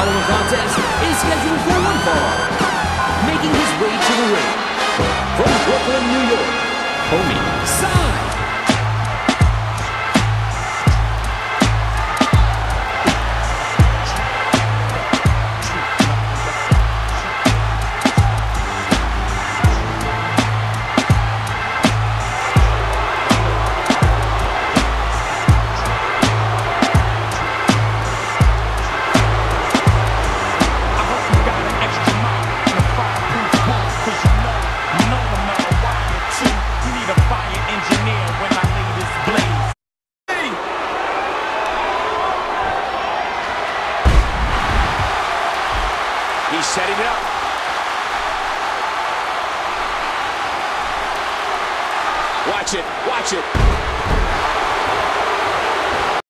following contest is scheduled for one fall, making his way to the ring. From Brooklyn, New York, Homie. He's setting it up. Watch it, watch it.